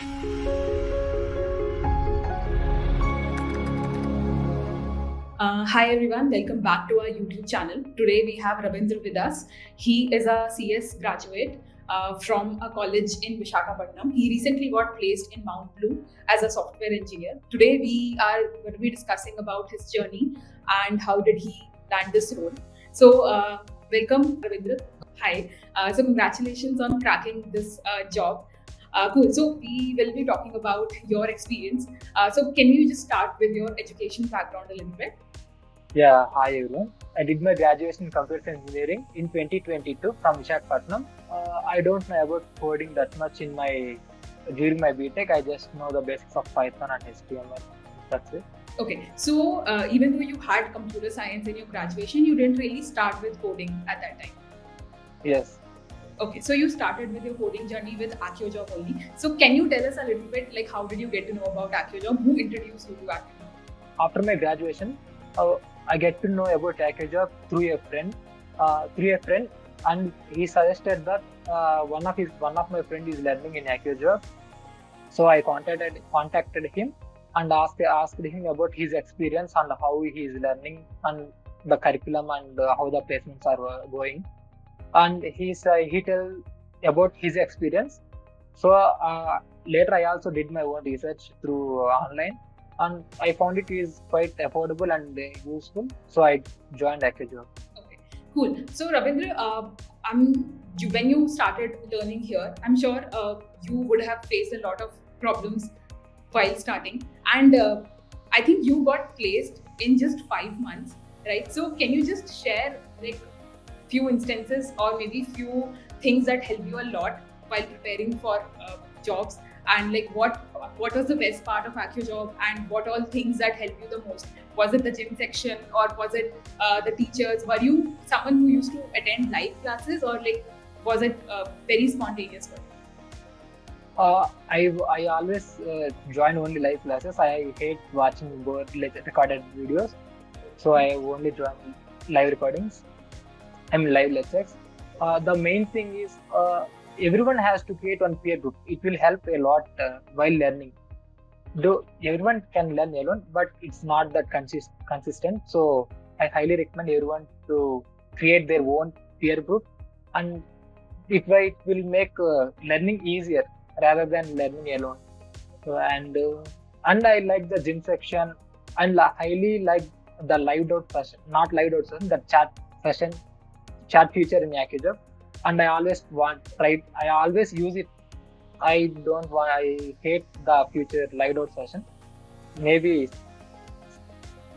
Uh, hi everyone, welcome back to our YouTube channel. Today we have Ravindra with us. He is a CS graduate uh, from a college in Vishakhapatnam. He recently got placed in MountBlue as a software engineer. Today we are going to be discussing about his journey and how did he land this role. So uh, welcome Ravindra. Hi. Uh, so congratulations on cracking this uh, job. Uh, cool. So we will be talking about your experience. Uh, so can you just start with your education background a little bit? Yeah, hi everyone. I did my graduation in computer engineering in 2022 from Vishakhapatnam. Uh, I don't know about coding that much in my during my BTech. I just know the basics of Python and HTML. That's it. Okay, so uh, even though you had computer science in your graduation, you didn't really start with coding at that time. Yes. Okay, so you started with your coding journey with AccioJob only. So can you tell us a little bit like how did you get to know about AccioJob? Who introduced you to AccioJob? After my graduation, uh, I get to know about AccioJob through a friend. Uh, through a friend, and he suggested that uh, one of his one of my friend is learning in AccioJob. So I contacted contacted him and asked asked him about his experience and how he is learning and the curriculum and how the placements are uh, going. And he's uh, he tell about his experience. So uh, later I also did my own research through online and I found it is quite affordable and uh, useful. So I joined AccioJob. Okay, cool. So Ravindra, uh, I'm you, when you started learning here, I'm sure uh, you would have faced a lot of problems while starting, and uh, I think you got placed in just five months, right? So can you just share like few instances or maybe few things that help you a lot while preparing for uh, jobs and like what what was the best part of AccioJob and what all things that helped you the most? Was it the gym section or was it uh, the teachers? Were you someone who used to attend live classes or like was it uh, very spontaneous for you? Uh, I I always uh, join only live classes. I hate watching recorded videos, so I only join live recordings. I mean live lectures. Uh, the main thing is uh, everyone has to create one peer group. It will help a lot uh, while learning. Though everyone can learn alone, but it's not that consist- consistent. So I highly recommend everyone to create their own peer group, and it, it will make uh, learning easier rather than learning alone. So, and uh, and I like the gym section, and highly like the live dot session, not live dot session, the chat session, chat feature in AccioJob and I always want try I always use it. I don't want I hate the future live out session. Maybe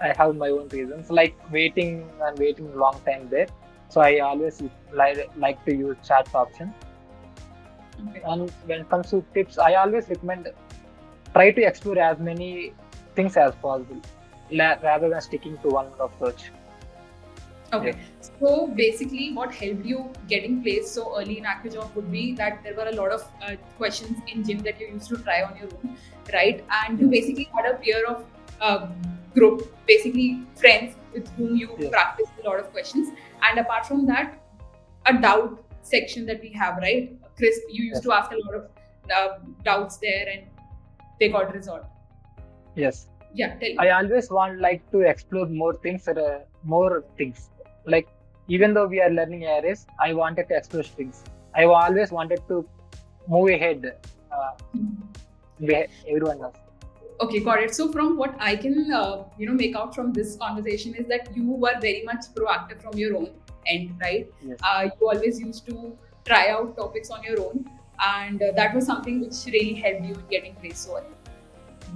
I have my own reasons like waiting and waiting long time there. So I always like, like to use chat option. And when it comes to tips, I always recommend try to explore as many things as possible la- rather than sticking to one approach. Okay. So basically, what helped you getting placed so early in AccioJob would be that there were a lot of uh, questions in gym that you used to try on your own, right? And you basically had a peer of uh, group, basically friends with whom you Yeah. practiced a lot of questions. And apart from that, a doubt section that we have, right? Chris, you used to ask a lot of uh, doubts there, and they got resolved. Yes. Yeah. Tell I always want like to explore more things, uh, more things. Like even though we are learning arrays, I wanted to explore strings. I always wanted to move ahead. Uh, everyone else. Okay, got it. So from what I can, uh, you know, make out from this conversation is that you were very much proactive from your own end, right? Yes. Uh, you always used to try out topics on your own, and uh, that was something which really helped you in getting placed so.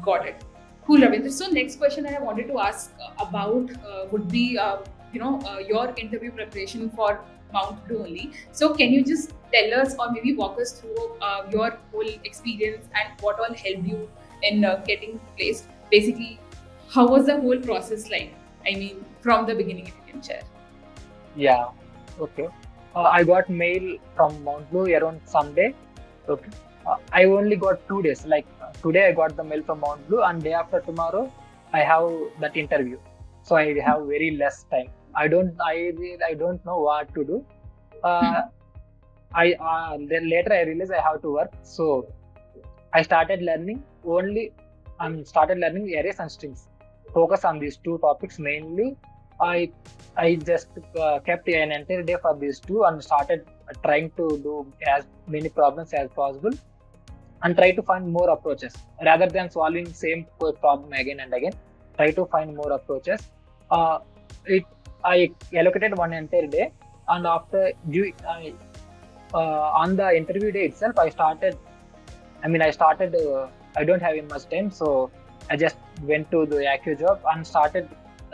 Got it. Cool, Ravindra. So next question that I wanted to ask about uh, would be, uh, you know, uh, your interview preparation for MountBlue only. So can you just tell us or maybe walk us through uh, your whole experience and what all helped you in uh, getting placed? Basically, how was the whole process like? I mean, from the beginning, if you can share. Yeah. Okay. Uh, I got mail from MountBlue around Sunday. Okay. Uh, I only got two days. Like uh, today, I got the mail from MountBlue, and day after tomorrow, I have that interview. So I have very less time. I don't. I I don't know what to do. Uh, I uh, then later I realized I have to work. So I started learning only I um, started learning arrays and strings. Focus on these two topics mainly. I I just uh, kept an entire day for these two and started trying to do as many problems as possible and try to find more approaches rather than solving same problem again and again. Try to find more approaches. Uh, it I allocated one entire day and after due, I, uh, on the interview day itself, I started. I mean, I started. Uh, I don't have much time, so I just went to the AccioJob and started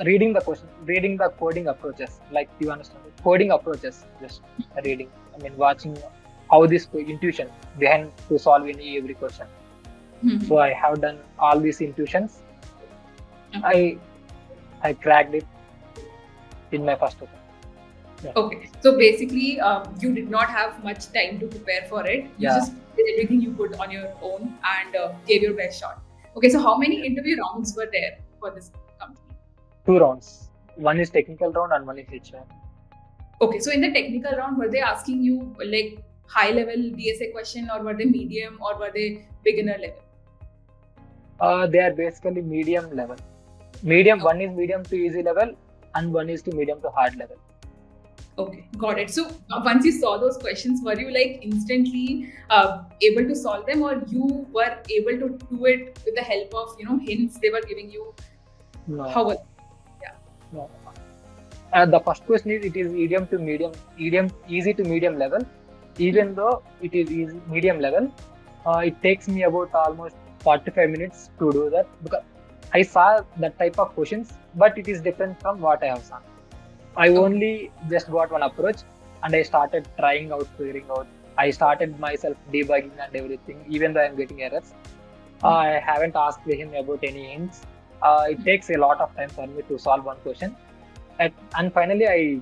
reading the question, reading the coding approaches. Like you understand, coding approaches. Just reading. I mean, watching how this intuition behind to solve any every question. Mm-hmm. So I have done all these intuitions. Okay. I I cracked it in my first attempt. Yeah. Okay, so basically, um, you did not have much time to prepare for it. You yeah. just did everything you could on your own and uh, gave your best shot. Okay, so how many interview rounds were there for this company? Two rounds. One is technical round and one is HR. Okay, so in the technical round, were they asking you like high level DSA question or were they medium or were they beginner level? Uh, they are basically medium level. Medium, one is medium to easy level and one is to medium to hard level. Okay, got it. So uh, once you saw those questions, were you like instantly uh, able to solve them, or you were able to do it with the help of you know hints they were giving you? No. How was? Yeah. No. Uh, the first question is it is medium to medium, medium easy to medium level. Even though it is easy, medium level, uh, it takes me about almost 45 minutes to do that because I saw that type of questions, but it is different from what I have seen. I only just got one approach and I started trying out, figuring out. I started myself debugging and everything, even though I'm getting errors. Uh, I haven't asked him about any hints. Uh, it takes a lot of time for me to solve one question. And, and finally, I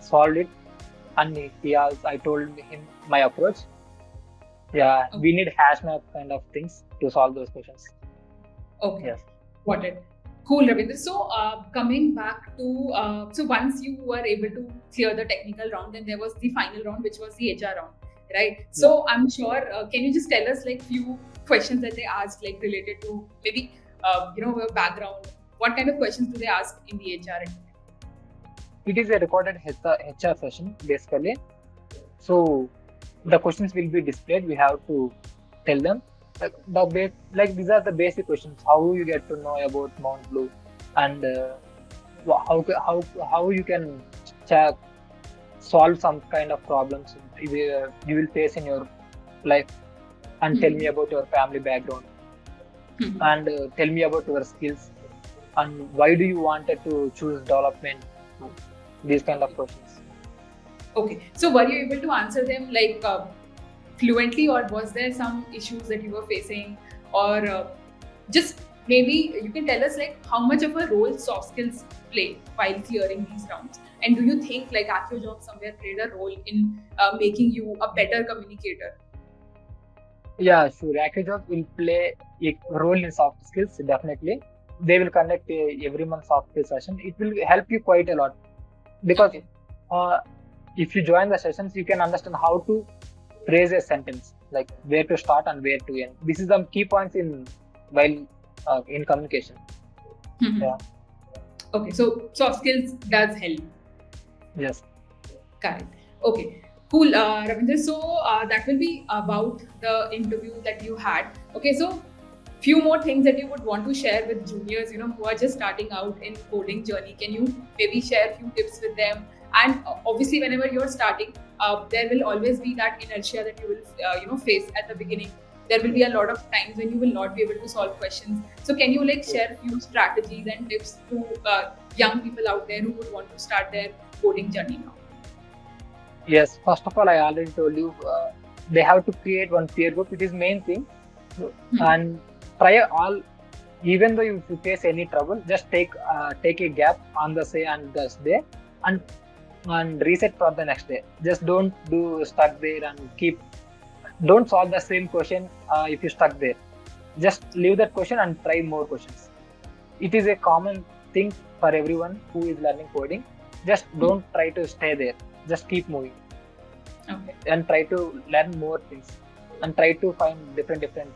solved it. And he also, I told him my approach. Yeah, okay. we need hash map kind of things to solve those questions. Okay. Yes. Got it. Cool, Ravindra. So, uh, coming back to uh, so once you were able to clear the technical round, then there was the final round, which was the HR round, right? So. I'm sure. Uh, can you just tell us like few questions that they asked, like related to maybe uh, you know your background? What kind of questions do they ask in the HR? It is a recorded HR session, basically. So, the questions will be displayed. We have to tell them like the like these are the basic questions. How you get to know about MountBlue? And uh, how how how you can check solve some kind of problems you, you will face in your life. And mm-hmm. tell me hmm. about your family background. Mm-hmm. and uh, tell me about your skills. And why do you wanted to choose development? These kind of questions. Okay. So were you able to answer them like uh, fluently or was there some issues that you were facing? Or uh, just maybe you can tell us like how much of a role soft skills play while clearing these rounds? And do you think like AccioJob somewhere played a role in uh, making you a better communicator? Yeah sure. AccioJob will play a role in soft skills definitely. They will conduct a, every month soft skills session. It will help you quite a lot. Because okay. uh, if you join the sessions you can understand how to phrase a sentence like where to start and where to end. This is the key points in while uh, in communication. Mm-hmm. yeah. Okay so soft skills does help. Yes. Correct. Okay cool. Uh, Ravindra so uh, that will be about the interview that you had. Okay so few more things that you would want to share with juniors you know who are just starting out in coding journey. Can you maybe share a few tips with them? And uh, obviously whenever you're starting uh, there will always be that inertia that you will uh, you know face at the beginning. There will be a lot of times when you will not be able to solve questions. So can you like share a few strategies and tips to uh, young people out there who would want to start their coding journey now? Yes first of all i already told you uh, they have to create one peer group it is main thing. Hmm. and try all even though if you face any trouble just take uh, take a gap on the say and the day and and reset for the next day. Just don't do stuck there and keep. Don't solve the same question uh, if you stuck there. Just leave that question and try more questions. It is a common thing for everyone who is learning coding. Just don't try to stay there. Just keep moving. Okay. And try to learn more things and try to find different different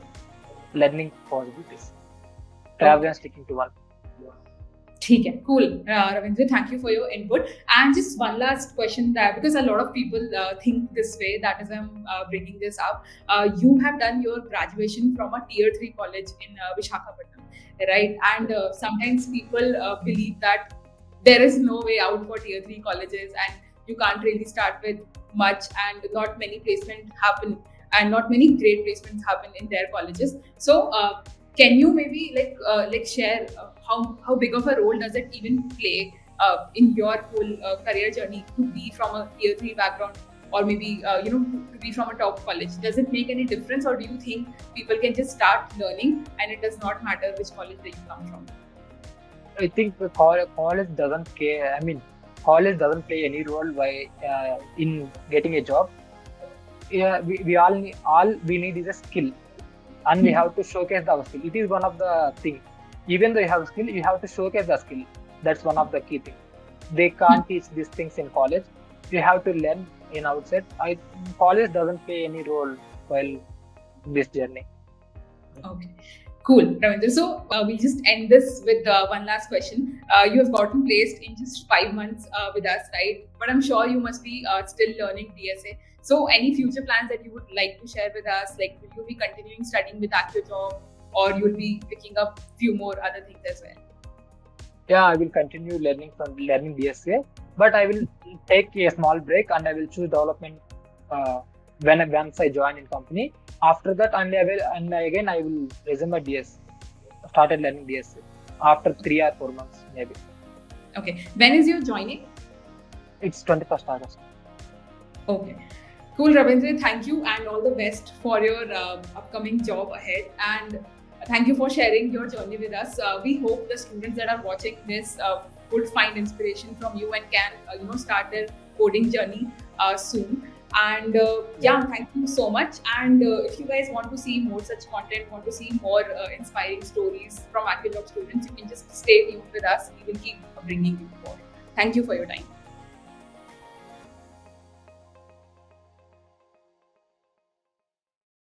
learning possibilities rather than sticking to one. ठीक है cool uh, Ravindra thank you for your input and just one last question there because a lot of people uh, think this way that is I'm uh, bringing this up uh, you have done your graduation from a tier 3 college in uh, Vishakhapatnam right and uh, sometimes people uh, believe that there is no way out for tier 3 colleges and you can't really start with much and not many placements happen and not many great placements happen in their colleges so uh, can you maybe like uh, like share uh, how how big of a role does it even play uh, in your whole uh, career journey to be from a tier 3 background or maybe uh, you know to be from a top college does it make any difference or do you think people can just start learning and it does not matter which college they come from I think college doesn't care. I mean, college doesn't play any role by uh, in getting a job. Yeah, we, we all need, all we need is a skill, and we Hmm. have to showcase our skill. It is one of the thing. Even though you have skill, you have to showcase the skill. That's one of the key things. They can't teach these things in college. You have to learn in outside. I college doesn't play any role while this journey. Okay. Cool, Ravindra. So uh, we'll just end this with uh, one last question. Uh, you have gotten placed in just five months uh, with us, right? But I'm sure you must be uh, still learning DSA. So any future plans that you would like to share with us? Like, will you be continuing studying with AccioJob, or you'll be picking up few more other things as well? yeah i will continue learning from learning dsa but i will take a small break and i will choose development uh, when I once i join in company after that and i will and again i will resume my ds started learning dsa after three or four months maybe Okay. When is your joining? it's 21st august Okay. Cool, Ravindra. Thank you and all the best for your uh, upcoming job ahead. And thank you for sharing your journey with us. Uh, we hope the students that are watching this uh, would find inspiration from you and can, uh, you know, start their coding journey uh, soon. And uh, yeah, thank you so much. And uh, if you guys want to see more such content, want to see more uh, inspiring stories from AccioJob students, you can just stay tuned with us. We will keep bringing you more. Thank you for your time.